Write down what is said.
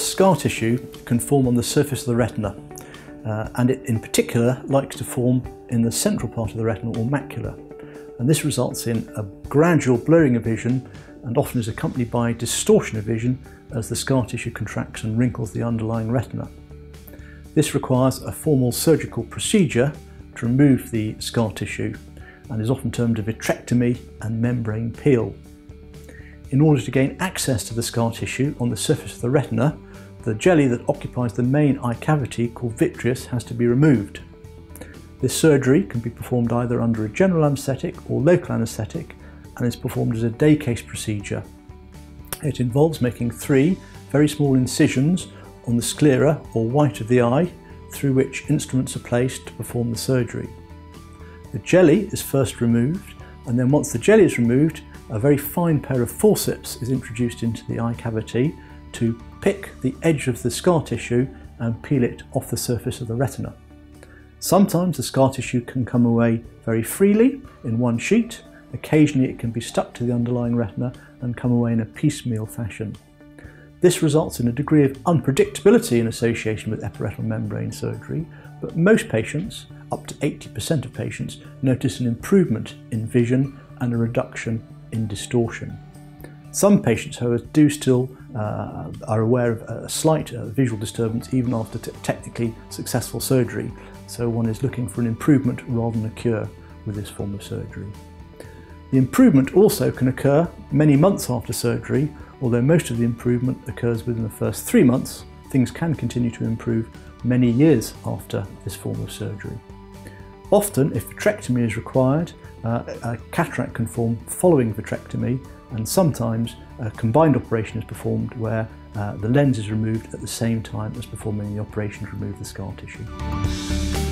scar tissue can form on the surface of the retina, uh, and it in particular likes to form in the central part of the retina or macula. And this results in a gradual blurring of vision and often is accompanied by distortion of vision as the scar tissue contracts and wrinkles the underlying retina. This requires a formal surgical procedure to remove the scar tissue and is often termed a vitrectomy and membrane peel. In order to gain access to the scar tissue on the surface of the retina, the jelly that occupies the main eye cavity called vitreous has to be removed. This surgery can be performed either under a general anaesthetic or local anaesthetic and is performed as a day case procedure. It involves making three very small incisions on the sclera or white of the eye through which instruments are placed to perform the surgery. The jelly is first removed and then once the jelly is removed a very fine pair of forceps is introduced into the eye cavity to pick the edge of the scar tissue and peel it off the surface of the retina. Sometimes the scar tissue can come away very freely in one sheet, occasionally it can be stuck to the underlying retina and come away in a piecemeal fashion. This results in a degree of unpredictability in association with epiretinal membrane surgery, but most patients, up to 80% of patients, notice an improvement in vision and a reduction in distortion. Some patients, however, do still uh, are aware of a slight uh, visual disturbance even after technically successful surgery, so one is looking for an improvement rather than a cure with this form of surgery. The improvement also can occur many months after surgery, although most of the improvement occurs within the first three months, things can continue to improve many years after this form of surgery. Often, if vitrectomy is required, uh, a cataract can form following vitrectomy and sometimes a combined operation is performed where uh, the lens is removed at the same time as performing the operation to remove the scar tissue.